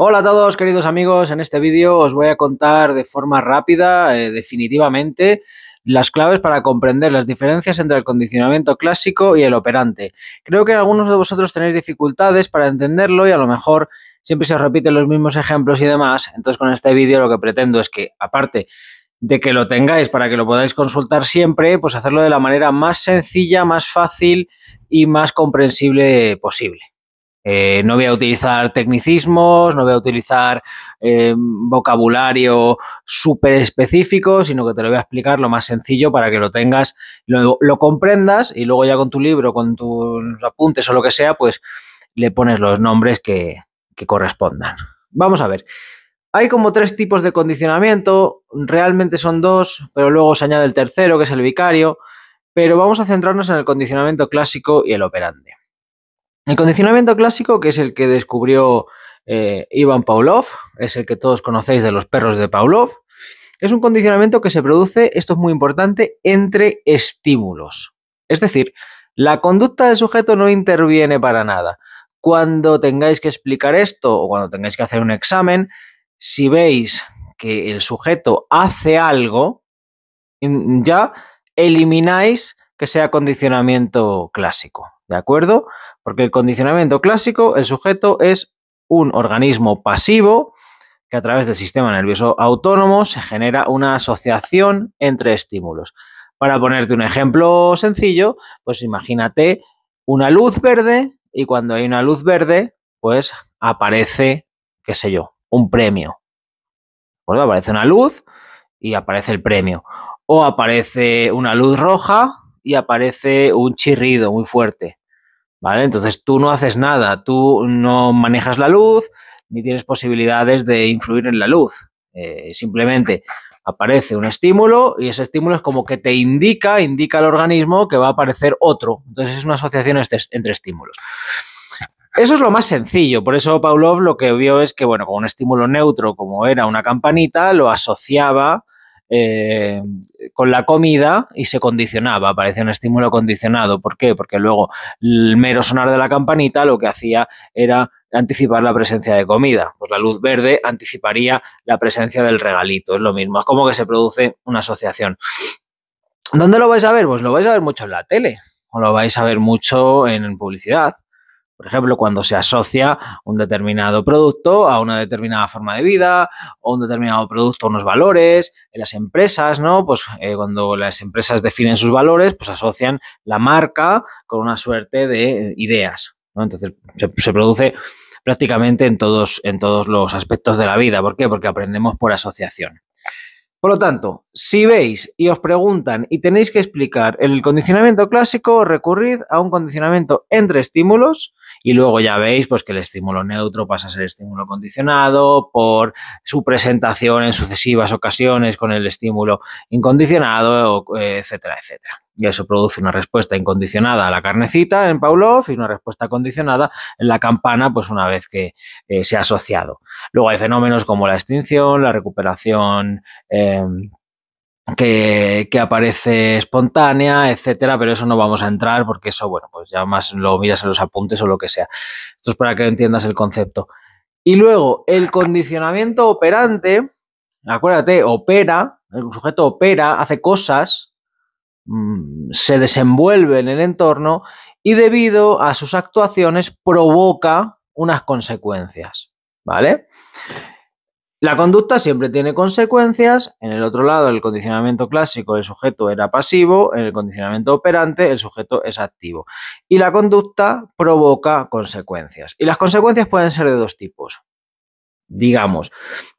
Hola a todos queridos amigos, en este vídeo os voy a contar de forma rápida, eh, definitivamente, las claves para comprender las diferencias entre el condicionamiento clásico y el operante. Creo que algunos de vosotros tenéis dificultades para entenderlo y a lo mejor siempre se os repiten los mismos ejemplos y demás, entonces con este vídeo lo que pretendo es que, aparte de que lo tengáis para que lo podáis consultar siempre, pues hacerlo de la manera más sencilla, más fácil y más comprensible posible. Eh, no voy a utilizar tecnicismos, no voy a utilizar eh, vocabulario súper específico, sino que te lo voy a explicar lo más sencillo para que lo tengas, lo, lo comprendas y luego ya con tu libro, con tus apuntes o lo que sea, pues le pones los nombres que, que correspondan. Vamos a ver. Hay como tres tipos de condicionamiento, realmente son dos, pero luego se añade el tercero, que es el vicario, pero vamos a centrarnos en el condicionamiento clásico y el operante. El condicionamiento clásico, que es el que descubrió eh, Ivan Pavlov, es el que todos conocéis de los perros de Pavlov, es un condicionamiento que se produce, esto es muy importante, entre estímulos. Es decir, la conducta del sujeto no interviene para nada. Cuando tengáis que explicar esto o cuando tengáis que hacer un examen, si veis que el sujeto hace algo, ya elimináis que sea condicionamiento clásico. ¿De acuerdo? Porque el condicionamiento clásico, el sujeto es un organismo pasivo que a través del sistema nervioso autónomo se genera una asociación entre estímulos. Para ponerte un ejemplo sencillo, pues imagínate una luz verde y cuando hay una luz verde, pues aparece, qué sé yo, un premio. ¿De Aparece una luz y aparece el premio. O aparece una luz roja y aparece un chirrido muy fuerte. ¿Vale? Entonces tú no haces nada, tú no manejas la luz ni tienes posibilidades de influir en la luz. Eh, simplemente aparece un estímulo y ese estímulo es como que te indica, indica al organismo que va a aparecer otro. Entonces es una asociación entre estímulos. Eso es lo más sencillo, por eso Pavlov lo que vio es que, bueno, con un estímulo neutro como era una campanita, lo asociaba eh, con la comida y se condicionaba, parecía un estímulo condicionado. ¿Por qué? Porque luego el mero sonar de la campanita lo que hacía era anticipar la presencia de comida. Pues la luz verde anticiparía la presencia del regalito, es lo mismo, es como que se produce una asociación. ¿Dónde lo vais a ver? Pues lo vais a ver mucho en la tele, o lo vais a ver mucho en publicidad. Por ejemplo, cuando se asocia un determinado producto a una determinada forma de vida o un determinado producto a unos valores, en las empresas, ¿no? Pues eh, cuando las empresas definen sus valores, pues asocian la marca con una suerte de ideas. Entonces se, se produce prácticamente en todos, en todos los aspectos de la vida. ¿Por qué? Porque aprendemos por asociación. Por lo tanto, si veis y os preguntan y tenéis que explicar el condicionamiento clásico, recurrid a un condicionamiento entre estímulos y luego ya veis pues, que el estímulo neutro pasa a ser estímulo condicionado por su presentación en sucesivas ocasiones con el estímulo incondicionado, etcétera, etcétera. Y eso produce una respuesta incondicionada a la carnecita en Pavlov y una respuesta condicionada en la campana, pues una vez que eh, se ha asociado. Luego hay fenómenos como la extinción, la recuperación eh, que, que, aparece espontánea, etcétera, pero eso no vamos a entrar porque eso, bueno, pues ya más lo miras en los apuntes o lo que sea. Esto es para que entiendas el concepto. Y luego, el condicionamiento operante, acuérdate, opera, el sujeto opera, hace cosas, se desenvuelve en el entorno y debido a sus actuaciones provoca unas consecuencias, ¿vale? La conducta siempre tiene consecuencias. En el otro lado, el condicionamiento clásico, el sujeto era pasivo. En el condicionamiento operante, el sujeto es activo. Y la conducta provoca consecuencias. Y las consecuencias pueden ser de dos tipos. Digamos,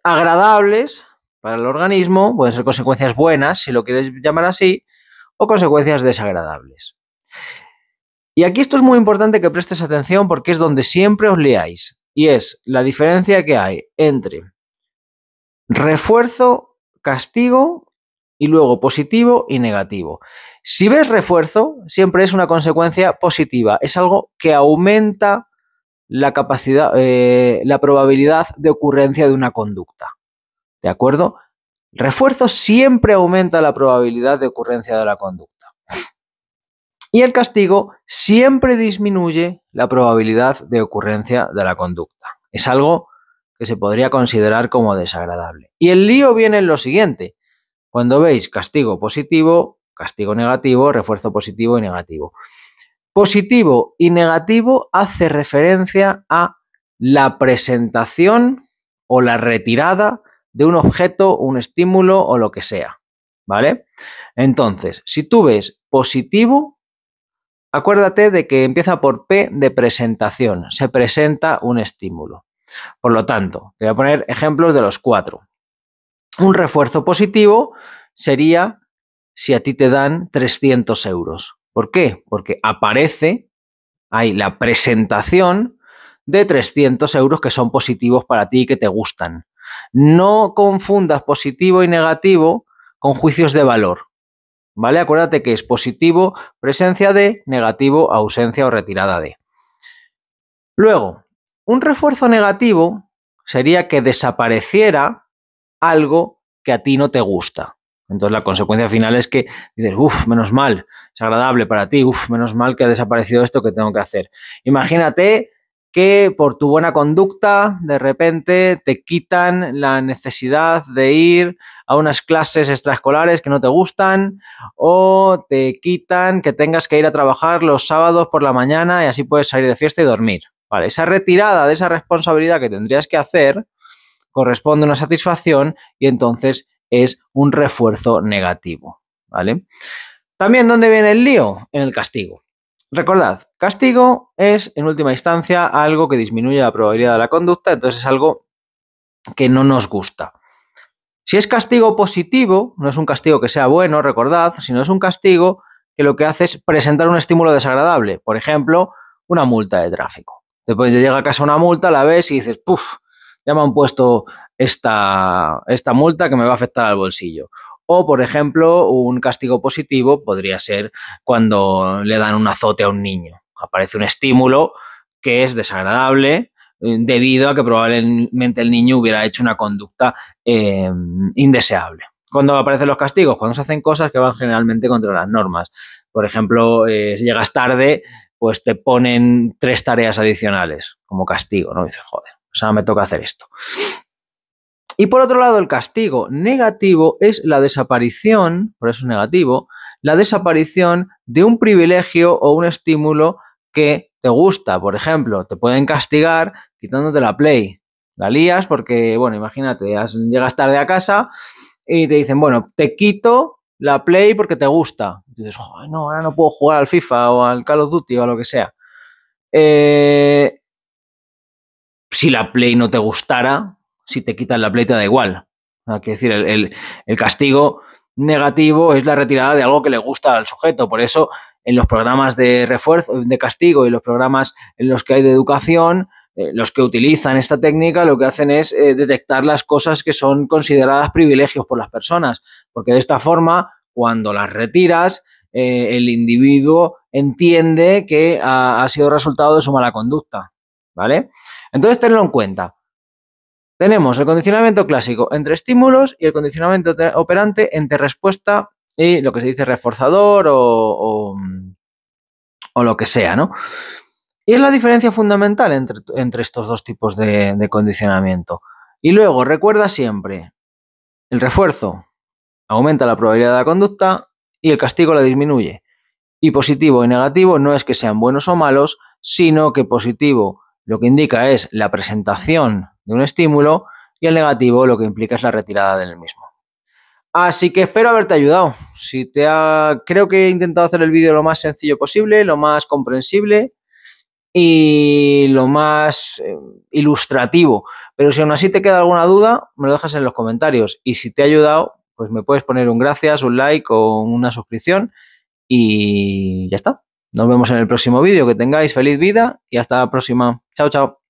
agradables para el organismo, pueden ser consecuencias buenas, si lo quieres llamar así, o consecuencias desagradables. Y aquí esto es muy importante que prestes atención porque es donde siempre os liáis. Y es la diferencia que hay entre refuerzo, castigo y luego positivo y negativo. Si ves refuerzo, siempre es una consecuencia positiva, es algo que aumenta la capacidad, eh, la probabilidad de ocurrencia de una conducta. ¿De acuerdo? Refuerzo siempre aumenta la probabilidad de ocurrencia de la conducta. Y el castigo siempre disminuye la probabilidad de ocurrencia de la conducta. Es algo que se podría considerar como desagradable. Y el lío viene en lo siguiente. Cuando veis castigo positivo, castigo negativo, refuerzo positivo y negativo. Positivo y negativo hace referencia a la presentación o la retirada de un objeto, un estímulo o lo que sea. ¿Vale? Entonces, si tú ves positivo, acuérdate de que empieza por P de presentación. Se presenta un estímulo. Por lo tanto, te voy a poner ejemplos de los cuatro. Un refuerzo positivo sería si a ti te dan 300 euros. ¿Por qué? Porque aparece ahí la presentación de 300 euros que son positivos para ti y que te gustan. No confundas positivo y negativo con juicios de valor. ¿Vale? Acuérdate que es positivo presencia de, negativo ausencia o retirada de. Luego, un refuerzo negativo sería que desapareciera algo que a ti no te gusta. Entonces la consecuencia final es que dices, uff, menos mal, es agradable para ti, uff, menos mal que ha desaparecido esto que tengo que hacer. Imagínate que por tu buena conducta de repente te quitan la necesidad de ir a unas clases extraescolares que no te gustan o te quitan que tengas que ir a trabajar los sábados por la mañana y así puedes salir de fiesta y dormir. Vale, esa retirada de esa responsabilidad que tendrías que hacer corresponde a una satisfacción y entonces es un refuerzo negativo. ¿Vale? También, ¿dónde viene el lío? En el castigo. Recordad, castigo es, en última instancia, algo que disminuye la probabilidad de la conducta, entonces es algo que no nos gusta. Si es castigo positivo, no es un castigo que sea bueno, recordad, sino es un castigo que lo que hace es presentar un estímulo desagradable. Por ejemplo, una multa de tráfico. Después llega a casa una multa, la ves y dices, puff, ya me han puesto esta, esta multa que me va a afectar al bolsillo. O, por ejemplo, un castigo positivo podría ser cuando le dan un azote a un niño. Aparece un estímulo que es desagradable eh, debido a que probablemente el niño hubiera hecho una conducta eh, indeseable. Cuando aparecen los castigos, cuando se hacen cosas que van generalmente contra las normas. Por ejemplo, eh, si llegas tarde, pues te ponen tres tareas adicionales como castigo, ¿no? dices, joder, o sea, me toca hacer esto. Y por otro lado, el castigo negativo es la desaparición, por eso es negativo, la desaparición de un privilegio o un estímulo que te gusta. Por ejemplo, te pueden castigar quitándote la play. La lías porque, bueno, imagínate, llegas tarde a casa y te dicen, bueno, te quito la Play porque te gusta. Y dices, no, ahora no puedo jugar al FIFA o al Call of Duty o a lo que sea. Eh, si la Play no te gustara, si te quitan la Play te da igual. Hay que decir, el, el castigo negativo es la retirada de algo que le gusta al sujeto. Por eso, en los programas de refuerzo, de castigo y los programas en los que hay de educación, eh, los que utilizan esta técnica lo que hacen es eh, detectar las cosas que son consideradas privilegios por las personas, porque de esta forma, cuando las retiras, eh, el individuo entiende que ha, sido resultado de su mala conducta, ¿vale? Entonces, tenlo en cuenta. Tenemos el condicionamiento clásico entre estímulos y el condicionamiento operante entre respuesta y lo que se dice reforzador o, o lo que sea, ¿no? Y es la diferencia fundamental entre, estos dos tipos de, de condicionamiento. Y luego, recuerda siempre, el refuerzo aumenta la probabilidad de la conducta y el castigo la disminuye. Y positivo y negativo no es que sean buenos o malos, sino que positivo lo que indica es la presentación de un estímulo y el negativo lo que implica es la retirada del mismo. Así que espero haberte ayudado. Si te ha... Creo que he intentado hacer el vídeo lo más sencillo posible, lo más comprensible y lo más eh, ilustrativo. Pero si aún así te queda alguna duda, me lo dejas en los comentarios. Y si te ha ayudado, pues me puedes poner un gracias, un like o una suscripción. Y ya está. Nos vemos en el próximo vídeo. Que tengáis feliz vida y hasta la próxima. Chao, chao.